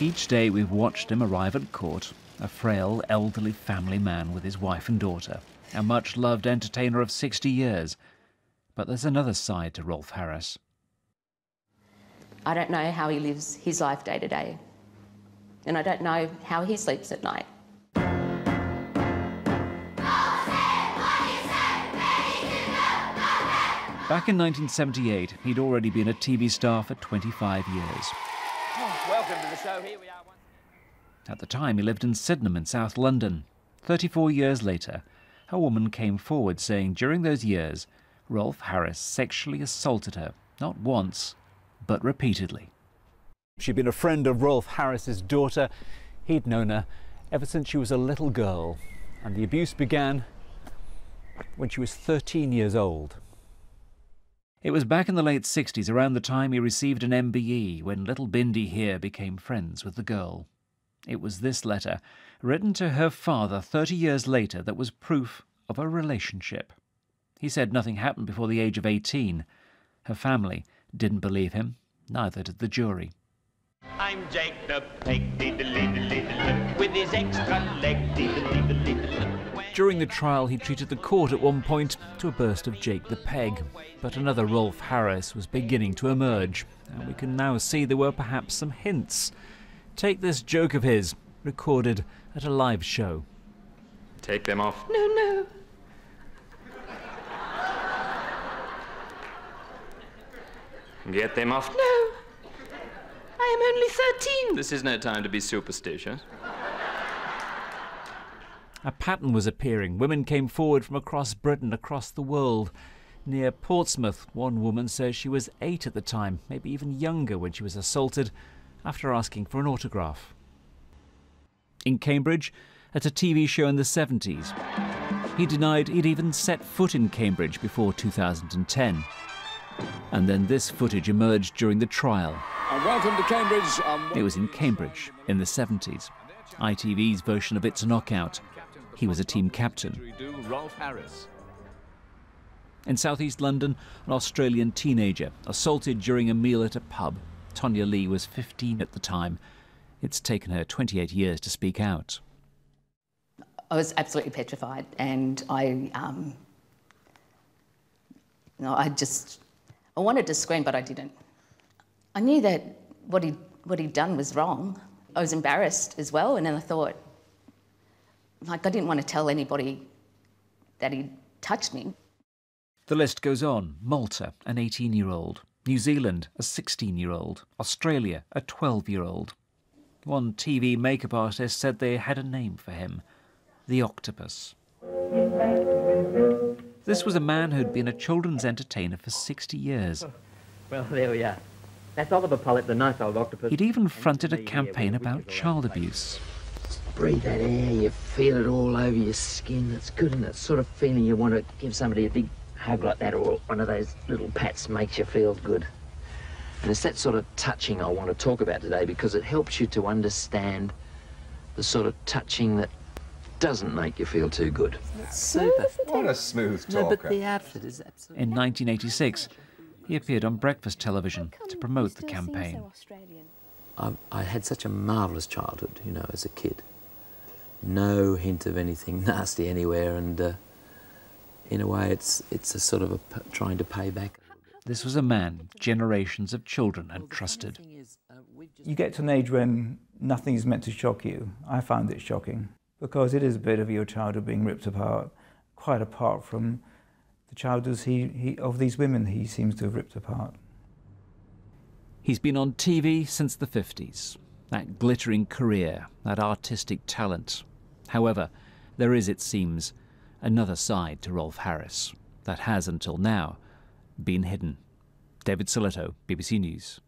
Each day we've watched him arrive at court, a frail, elderly family man with his wife and daughter, a much loved entertainer of 60 years. But there's another side to Rolf Harris. I don't know how he lives his life day to day. And I don't know how he sleeps at night. Back in 1978, he'd already been a TV star for 25 years. Welcome to the show. Here we are. At the time, he lived in Sydenham in South London. 34 years later, a woman came forward saying during those years, Rolf Harris sexually assaulted her, not once, but repeatedly. She'd been a friend of Rolf Harris's daughter. He'd known her ever since she was a little girl, and the abuse began when she was 13 years old. It was back in the late 60s, around the time he received an MBE, when little Bindi here became friends with the girl. It was this letter, written to her father 30 years later, that was proof of a relationship. He said nothing happened before the age of 18. Her family didn't believe him, neither did the jury. I'm Jake the Peg, with his extra leg, during the trial, he treated the court at one point to a burst of Jake the Peg, but another Rolf Harris was beginning to emerge, and we can now see there were perhaps some hints. Take this joke of his, recorded at a live show. Take them off. No, no. Get them off. No. I am only 13. This is no time to be superstitious. A pattern was appearing. Women came forward from across Britain, across the world. Near Portsmouth, one woman says she was eight at the time, maybe even younger when she was assaulted, after asking for an autograph. In Cambridge, at a TV show in the 70s, he denied he'd even set foot in Cambridge before 2010. And then this footage emerged during the trial. And welcome to Cambridge. It was in Cambridge in the 70s. ITV's version of It's a Knockout. He was a team captain. In southeast London, an Australian teenager assaulted during a meal at a pub. Tonya Lee was 15 at the time. It's taken her 28 years to speak out. I was absolutely petrified, and I, um, no, I just, I wanted to scream, but I didn't. I knew that what he what he'd done was wrong. I was embarrassed as well, and then I thought, like, I didn't want to tell anybody that he'd touched me. The list goes on Malta, an 18 year old, New Zealand, a 16 year old, Australia, a 12 year old. One TV makeup artist said they had a name for him the octopus. This was a man who'd been a children's entertainer for 60 years. Well, there we are. That's Oliver Pollett, the nice old octopus. He'd even fronted a campaign about child abuse. Breathe that air, you feel it all over your skin. It's good, and that sort of feeling you want to give somebody a big hug like that or one of those little pats makes you feel good. And it's that sort of touching I want to talk about today because it helps you to understand the sort of touching that doesn't make you feel too good. That's super. What a smooth talker. No, but the outfit is absolutely... In 1986, he appeared on breakfast television to promote the campaign. I, I had such a marvellous childhood, you know, as a kid no hint of anything nasty anywhere, and uh, in a way, it's it's a sort of a trying to pay back. This was a man generations of children had trusted. You get to an age when nothing is meant to shock you. I found it shocking because it is a bit of your childhood being ripped apart, quite apart from the childhoods he, he, of these women he seems to have ripped apart. He's been on TV since the 50s. That glittering career, that artistic talent, However, there is, it seems, another side to Rolf Harris that has, until now, been hidden. David Sillito, BBC News.